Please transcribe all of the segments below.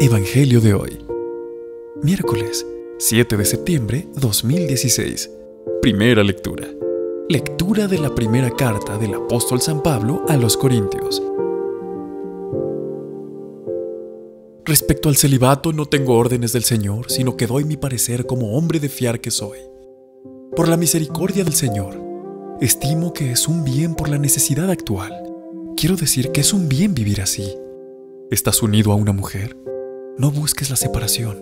Evangelio de hoy. Miércoles 7 de septiembre 2016. Primera lectura. Lectura de la primera carta del apóstol San Pablo a los Corintios. Respecto al celibato no tengo órdenes del Señor, sino que doy mi parecer como hombre de fiar que soy. Por la misericordia del Señor, estimo que es un bien por la necesidad actual. Quiero decir que es un bien vivir así. ¿Estás unido a una mujer? No busques la separación.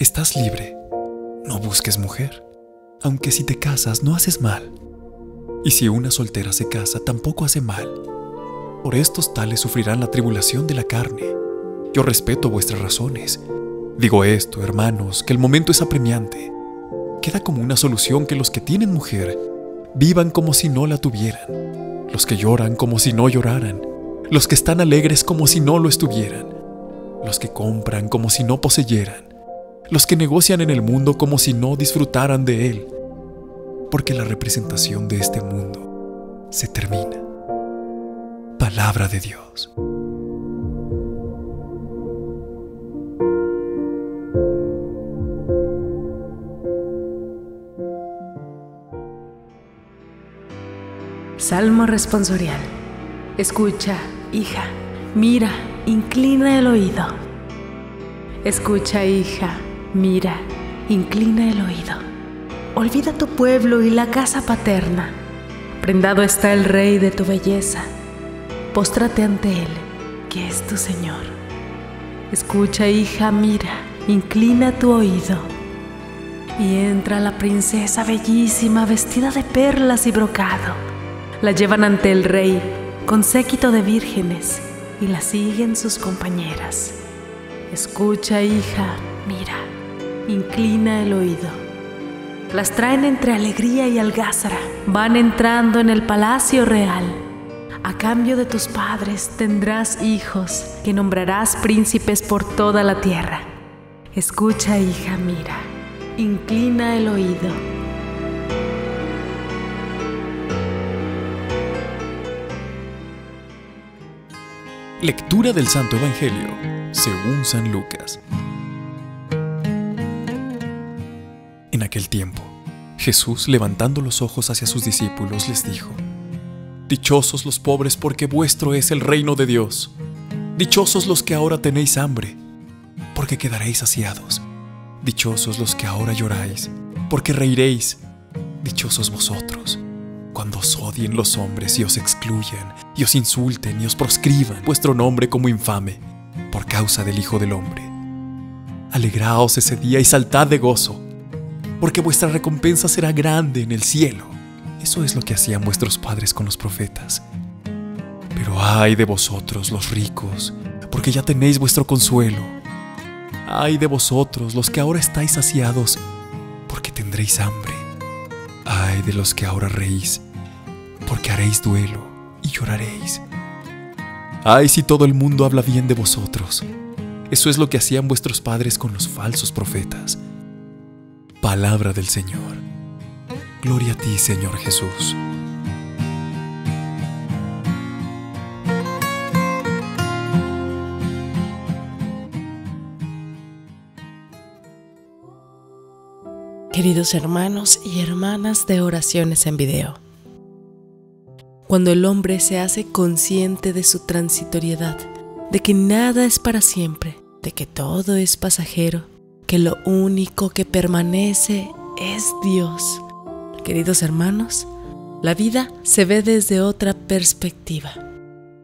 Estás libre. No busques mujer. Aunque si te casas no haces mal. Y si una soltera se casa tampoco hace mal. Por estos tales sufrirán la tribulación de la carne. Yo respeto vuestras razones. Digo esto, hermanos, que el momento es apremiante. Queda como una solución que los que tienen mujer vivan como si no la tuvieran, los que lloran como si no lloraran, los que están alegres como si no lo estuvieran, los que compran como si no poseyeran, los que negocian en el mundo como si no disfrutaran de él, porque la representación de este mundo se termina. Palabra de Dios. Salmo responsorial. Escucha, hija, mira, inclina el oído. Escucha, hija, mira, inclina el oído. Olvida tu pueblo y la casa paterna. Prendado está el rey de tu belleza. Póstrate ante él, que es tu Señor. Escucha, hija, mira, inclina tu oído. Y entra la princesa bellísima vestida de perlas y brocado. La llevan ante el rey con séquito de vírgenes y la siguen sus compañeras. Escucha, hija, mira, inclina el oído. Las traen entre alegría y algázara, van entrando en el palacio real. A cambio de tus padres tendrás hijos que nombrarás príncipes por toda la tierra. Escucha, hija, mira, inclina el oído. Lectura del Santo Evangelio según San Lucas. En aquel tiempo, Jesús, levantando los ojos hacia sus discípulos, les dijo, Dichosos los pobres porque vuestro es el reino de Dios. Dichosos los que ahora tenéis hambre, porque quedaréis saciados. Dichosos los que ahora lloráis, porque reiréis. Dichosos vosotros cuando os odien los hombres y os excluyan, y os insulten y os proscriban vuestro nombre como infame, por causa del Hijo del Hombre. Alegraos ese día y saltad de gozo, porque vuestra recompensa será grande en el cielo. Eso es lo que hacían vuestros padres con los profetas. Pero ay de vosotros los ricos, porque ya tenéis vuestro consuelo. Ay de vosotros los que ahora estáis saciados, porque tendréis hambre. Ay de los que ahora reís, porque haréis duelo y lloraréis. Ay si todo el mundo habla bien de vosotros. Eso es lo que hacían vuestros padres con los falsos profetas. Palabra del Señor. Gloria a ti, Señor Jesús. Queridos hermanos y hermanas de oraciones en video, cuando el hombre se hace consciente de su transitoriedad, de que nada es para siempre, de que todo es pasajero, que lo único que permanece es Dios. Queridos hermanos, la vida se ve desde otra perspectiva.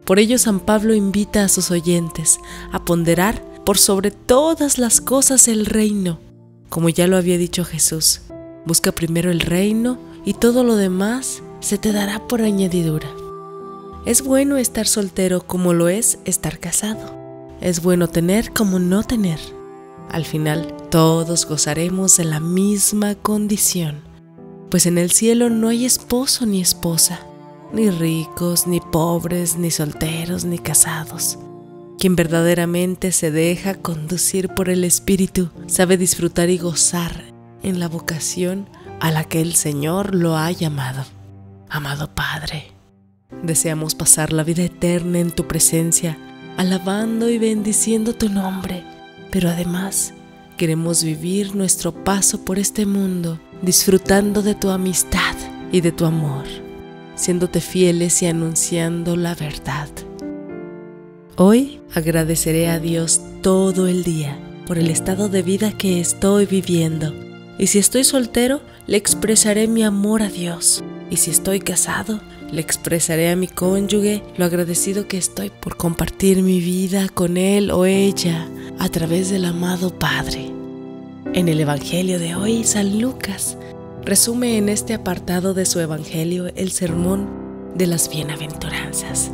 Por ello San Pablo invita a sus oyentes a ponderar por sobre todas las cosas el reino como ya lo había dicho Jesús, busca primero el reino y todo lo demás se te dará por añadidura. Es bueno estar soltero como lo es estar casado. Es bueno tener como no tener. Al final, todos gozaremos de la misma condición, pues en el cielo no hay esposo ni esposa, ni ricos, ni pobres, ni solteros, ni casados. Quien verdaderamente se deja conducir por el Espíritu sabe disfrutar y gozar en la vocación a la que el Señor lo ha llamado. Amado Padre, deseamos pasar la vida eterna en tu presencia, alabando y bendiciendo tu nombre, pero además queremos vivir nuestro paso por este mundo disfrutando de tu amistad y de tu amor, siéndote fieles y anunciando la verdad. Hoy agradeceré a Dios todo el día por el estado de vida que estoy viviendo. Y si estoy soltero, le expresaré mi amor a Dios. Y si estoy casado, le expresaré a mi cónyuge lo agradecido que estoy por compartir mi vida con él o ella a través del amado Padre. En el Evangelio de hoy, San Lucas resume en este apartado de su Evangelio el sermón de las bienaventuranzas.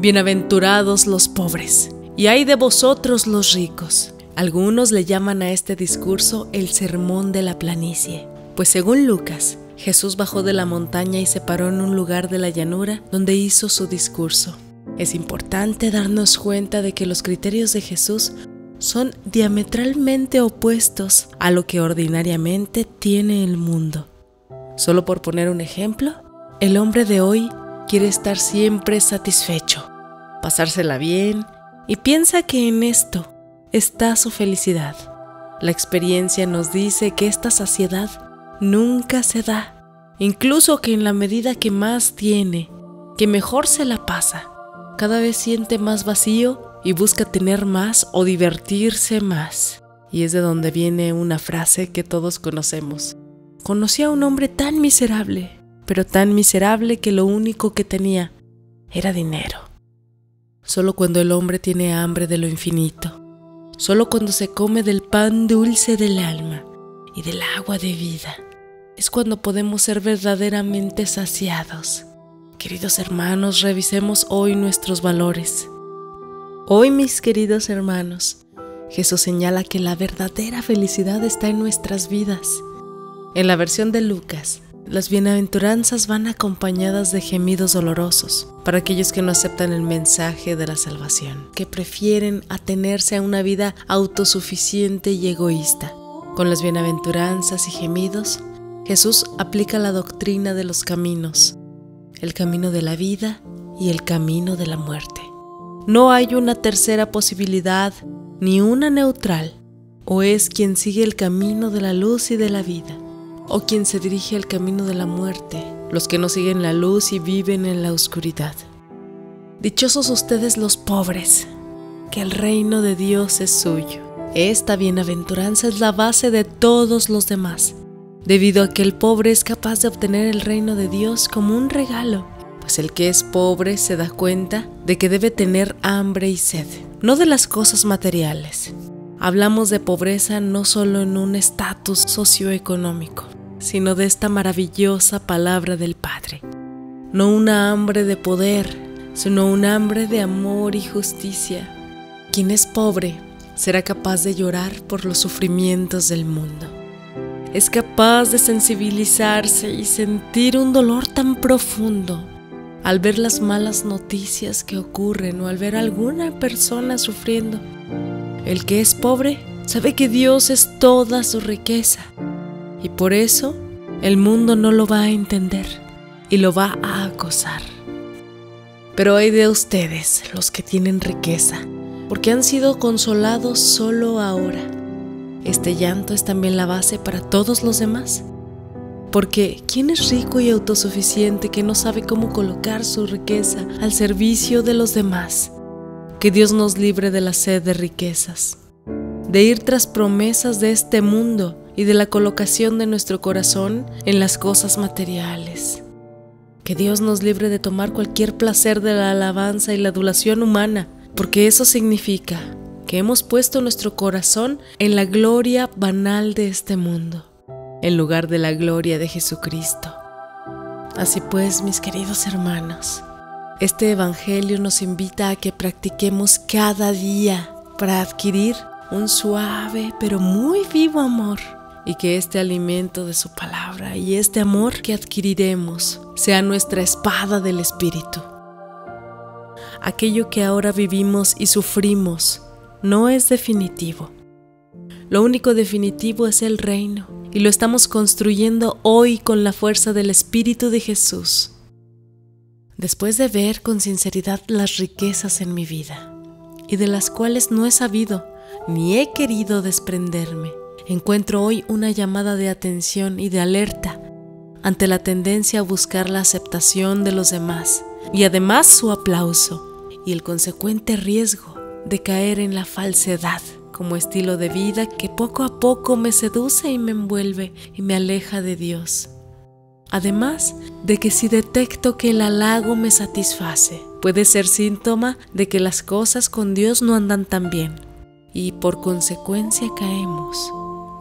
Bienaventurados los pobres, y hay de vosotros los ricos. Algunos le llaman a este discurso el sermón de la planicie, pues según Lucas, Jesús bajó de la montaña y se paró en un lugar de la llanura donde hizo su discurso. Es importante darnos cuenta de que los criterios de Jesús son diametralmente opuestos a lo que ordinariamente tiene el mundo. Solo por poner un ejemplo, el hombre de hoy quiere estar siempre satisfecho, pasársela bien y piensa que en esto está su felicidad. La experiencia nos dice que esta saciedad nunca se da, incluso que en la medida que más tiene, que mejor se la pasa, cada vez siente más vacío y busca tener más o divertirse más. Y es de donde viene una frase que todos conocemos. Conocí a un hombre tan miserable, pero tan miserable que lo único que tenía era dinero. Solo cuando el hombre tiene hambre de lo infinito, solo cuando se come del pan dulce del alma y del agua de vida, es cuando podemos ser verdaderamente saciados. Queridos hermanos, revisemos hoy nuestros valores Hoy, mis queridos hermanos, Jesús señala que la verdadera felicidad está en nuestras vidas. En la versión de Lucas, las bienaventuranzas van acompañadas de gemidos dolorosos para aquellos que no aceptan el mensaje de la salvación, que prefieren atenerse a una vida autosuficiente y egoísta. Con las bienaventuranzas y gemidos, Jesús aplica la doctrina de los caminos, el camino de la vida y el camino de la muerte. No hay una tercera posibilidad ni una neutral. O es quien sigue el camino de la luz y de la vida, o quien se dirige al camino de la muerte, los que no siguen la luz y viven en la oscuridad. Dichosos ustedes los pobres, que el reino de Dios es suyo. Esta bienaventuranza es la base de todos los demás, debido a que el pobre es capaz de obtener el reino de Dios como un regalo pues el que es pobre se da cuenta de que debe tener hambre y sed, no de las cosas materiales. Hablamos de pobreza no solo en un estatus socioeconómico, sino de esta maravillosa palabra del Padre. No una hambre de poder, sino un hambre de amor y justicia. Quien es pobre será capaz de llorar por los sufrimientos del mundo. Es capaz de sensibilizarse y sentir un dolor tan profundo al ver las malas noticias que ocurren o al ver alguna persona sufriendo. El que es pobre sabe que Dios es toda su riqueza y por eso el mundo no lo va a entender y lo va a acosar. Pero hay de ustedes, los que tienen riqueza, porque han sido consolados solo ahora. Este llanto es también la base para todos los demás. Porque ¿quién es rico y autosuficiente que no sabe cómo colocar su riqueza al servicio de los demás? Que Dios nos libre de la sed de riquezas, de ir tras promesas de este mundo y de la colocación de nuestro corazón en las cosas materiales. Que Dios nos libre de tomar cualquier placer de la alabanza y la adulación humana, porque eso significa que hemos puesto nuestro corazón en la gloria banal de este mundo en lugar de la gloria de Jesucristo. Así pues, mis queridos hermanos, este Evangelio nos invita a que practiquemos cada día para adquirir un suave pero muy vivo amor y que este alimento de su palabra y este amor que adquiriremos sea nuestra espada del Espíritu. Aquello que ahora vivimos y sufrimos no es definitivo. Lo único definitivo es el reino y lo estamos construyendo hoy con la fuerza del Espíritu de Jesús. Después de ver con sinceridad las riquezas en mi vida y de las cuales no he sabido ni he querido desprenderme. Encuentro hoy una llamada de atención y de alerta ante la tendencia a buscar la aceptación de los demás y además su aplauso y el consecuente riesgo de caer en la falsedad como estilo de vida que poco a poco me seduce y me envuelve y me aleja de Dios. Además de que si detecto que el halago me satisface, puede ser síntoma de que las cosas con Dios no andan tan bien y por consecuencia caemos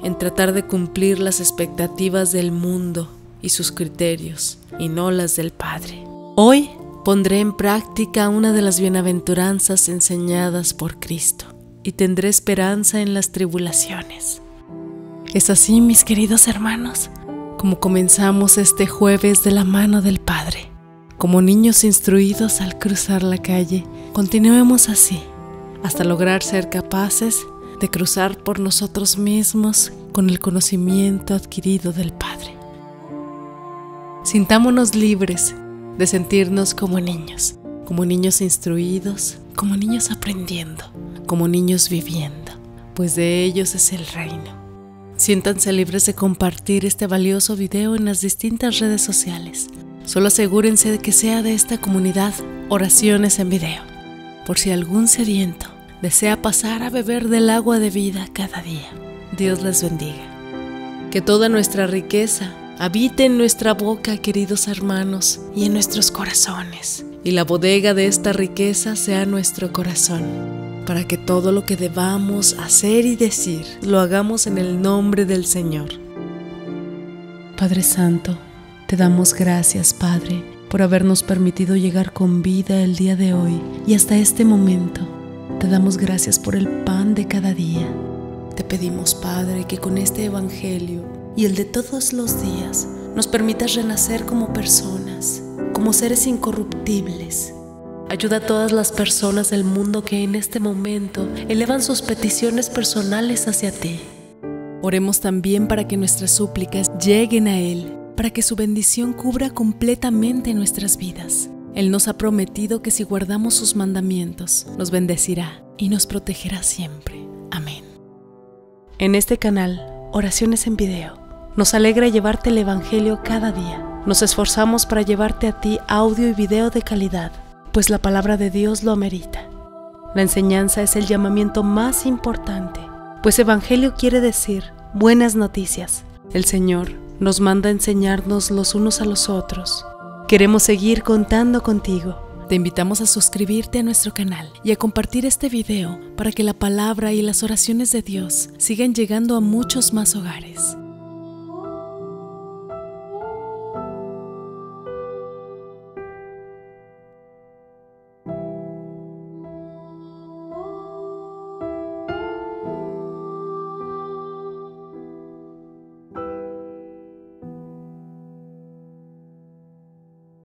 en tratar de cumplir las expectativas del mundo y sus criterios y no las del Padre. Hoy pondré en práctica una de las bienaventuranzas enseñadas por Cristo y tendré esperanza en las tribulaciones. Es así, mis queridos hermanos, como comenzamos este jueves de la mano del Padre. Como niños instruidos al cruzar la calle, continuemos así, hasta lograr ser capaces cruzar por nosotros mismos con el conocimiento adquirido del Padre. Sintámonos libres de sentirnos como niños, como niños instruidos, como niños aprendiendo, como niños viviendo, pues de ellos es el reino. Siéntanse libres de compartir este valioso video en las distintas redes sociales. Solo asegúrense de que sea de esta comunidad oraciones en video, por si algún sediento desea pasar a beber del agua de vida cada día. Dios les bendiga. Que toda nuestra riqueza habite en nuestra boca, queridos hermanos, y en nuestros corazones. Y la bodega de esta riqueza sea nuestro corazón para que todo lo que debamos hacer y decir lo hagamos en el nombre del Señor. Padre Santo, te damos gracias, Padre, por habernos permitido llegar con vida el día de hoy y hasta este momento. Te damos gracias por el pan de cada día. Te pedimos, Padre, que con este Evangelio y el de todos los días nos permitas renacer como personas, como seres incorruptibles Ayuda a todas las personas del mundo que en este momento elevan sus peticiones personales hacia ti. Oremos también para que nuestras súplicas lleguen a Él, para que su bendición cubra completamente nuestras vidas. Él nos ha prometido que si guardamos sus mandamientos, nos bendecirá y nos protegerá siempre. Amén. En este canal, Oraciones en Video, nos alegra llevarte el Evangelio cada día. Nos esforzamos para llevarte a ti audio y video de calidad pues la palabra de Dios lo amerita. La enseñanza es el llamamiento más importante, pues Evangelio quiere decir buenas noticias. El Señor nos manda a enseñarnos los unos a los otros. Queremos seguir contando contigo. Te invitamos a suscribirte a nuestro canal y a compartir este video para que la palabra y las oraciones de Dios sigan llegando a muchos más hogares.